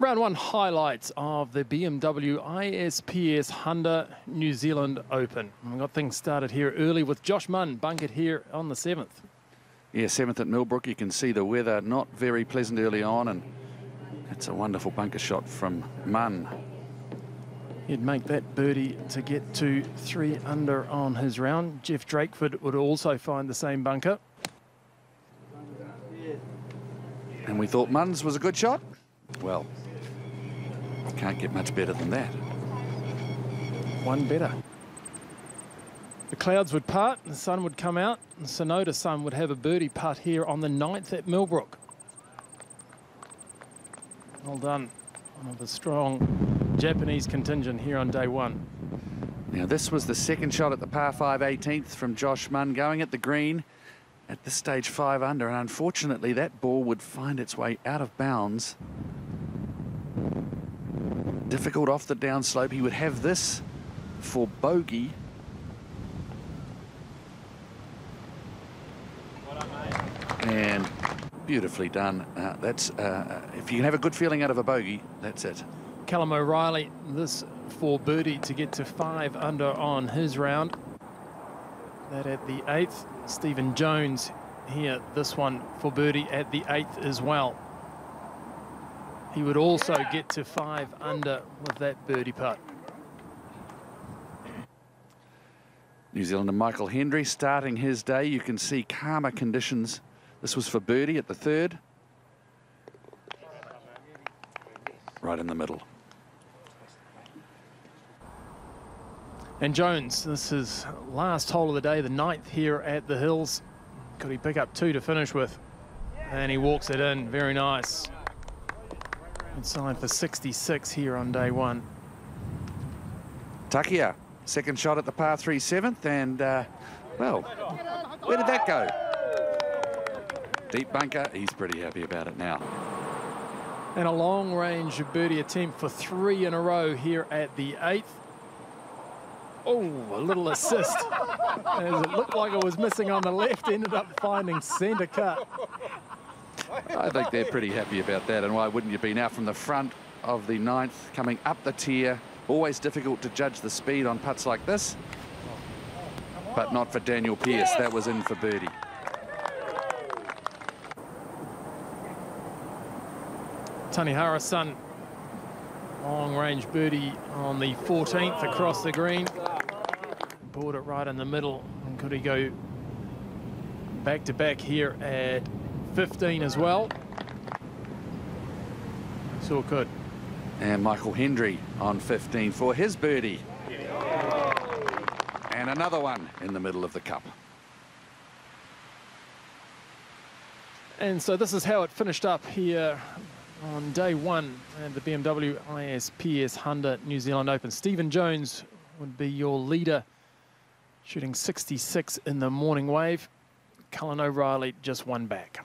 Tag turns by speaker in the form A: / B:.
A: Round one highlights of the BMW ISPS Handa New Zealand Open. We got things started here early with Josh Munn bunkered here on the seventh.
B: Yeah, seventh at Millbrook. You can see the weather not very pleasant early on, and it's a wonderful bunker shot from Munn.
A: He'd make that birdie to get to three under on his round. Geoff Drakeford would also find the same bunker.
B: And we thought Munn's was a good shot. Well, can't get much better than that.
A: One better. The clouds would part, the sun would come out, and Sonoda Sun would have a birdie putt here on the ninth at Millbrook. Well done. One of the strong Japanese contingent here on day one.
B: Now, this was the second shot at the par 5 18th from Josh Munn going at the green at this stage five under. And unfortunately, that ball would find its way out of bounds difficult off the downslope. He would have this for bogey. And beautifully done. Uh, that's uh, if you can have a good feeling out of a bogey, that's it.
A: Callum O'Reilly, this for birdie to get to five under on his round. That at the eighth. Stephen Jones here, this one for birdie at the eighth as well. He would also get to five under with that birdie putt.
B: New Zealander Michael Hendry starting his day. You can see calmer conditions. This was for birdie at the third. Right in the middle.
A: And Jones, this is last hole of the day, the ninth here at the Hills. Could he pick up two to finish with? And he walks it in. Very nice. Good sign for 66 here on day one.
B: Takia, second shot at the par 3 seventh, and, uh, well, where did that go? Deep bunker, he's pretty happy about it now.
A: And a long range birdie attempt for three in a row here at the eighth. Oh, a little assist. As it looked like it was missing on the left, ended up finding centre cut.
B: I think they're pretty happy about that, and why wouldn't you be? Now from the front of the ninth, coming up the tier, always difficult to judge the speed on putts like this, but not for Daniel Pearce. That was in for birdie.
A: Tanihara-san, long-range birdie on the 14th across the green. Bought it right in the middle. And could he go back-to-back -back here at 15 as well. So good.
B: And Michael Hendry on 15 for his birdie. And another one in the middle of the cup.
A: And so this is how it finished up here on day one at the BMW ISPS Handa New Zealand Open. Stephen Jones would be your leader, shooting 66 in the morning wave. Cullen O'Reilly just one back.